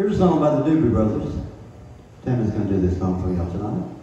Here's a song by the Doobie Brothers. Tammy's gonna do this song for y'all tonight.